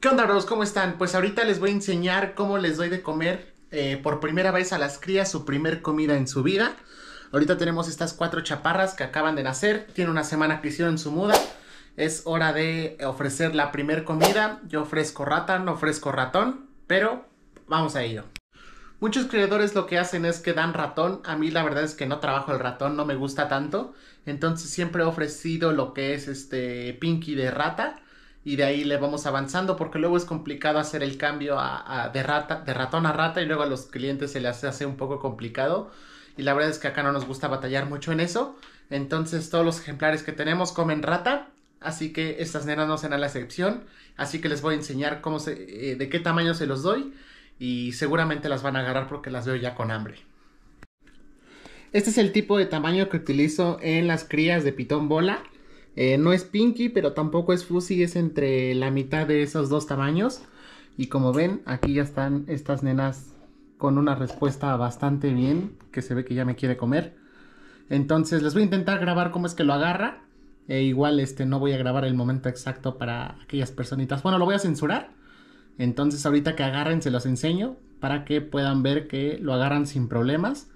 ¿Qué onda, bros? ¿Cómo están? Pues ahorita les voy a enseñar cómo les doy de comer eh, por primera vez a las crías su primer comida en su vida. Ahorita tenemos estas cuatro chaparras que acaban de nacer. Tiene una semana que hicieron su muda. Es hora de ofrecer la primer comida. Yo ofrezco rata, no ofrezco ratón, pero vamos a ello. Muchos creadores lo que hacen es que dan ratón. A mí la verdad es que no trabajo el ratón, no me gusta tanto. Entonces siempre he ofrecido lo que es este Pinky de rata y de ahí le vamos avanzando porque luego es complicado hacer el cambio a, de, rata, de ratón a rata y luego a los clientes se les hace un poco complicado y la verdad es que acá no nos gusta batallar mucho en eso. Entonces todos los ejemplares que tenemos comen rata, así que estas nenas no serán la excepción, así que les voy a enseñar cómo se, eh, de qué tamaño se los doy y seguramente las van a agarrar porque las veo ya con hambre. Este es el tipo de tamaño que utilizo en las crías de pitón bola. Eh, no es Pinky, pero tampoco es Fuzzy, es entre la mitad de esos dos tamaños. Y como ven, aquí ya están estas nenas con una respuesta bastante bien, que se ve que ya me quiere comer. Entonces les voy a intentar grabar cómo es que lo agarra. E igual este no voy a grabar el momento exacto para aquellas personitas. Bueno, lo voy a censurar. Entonces ahorita que agarren se los enseño para que puedan ver que lo agarran sin problemas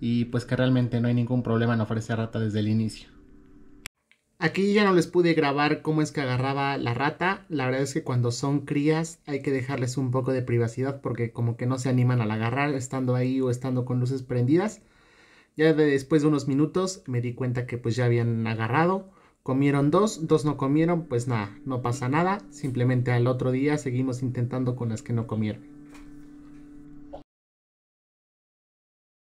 y pues que realmente no hay ningún problema en ofrecer rata desde el inicio. Aquí ya no les pude grabar cómo es que agarraba la rata. La verdad es que cuando son crías hay que dejarles un poco de privacidad porque como que no se animan al agarrar estando ahí o estando con luces prendidas. Ya después de unos minutos me di cuenta que pues ya habían agarrado. Comieron dos, dos no comieron, pues nada, no pasa nada. Simplemente al otro día seguimos intentando con las que no comieron.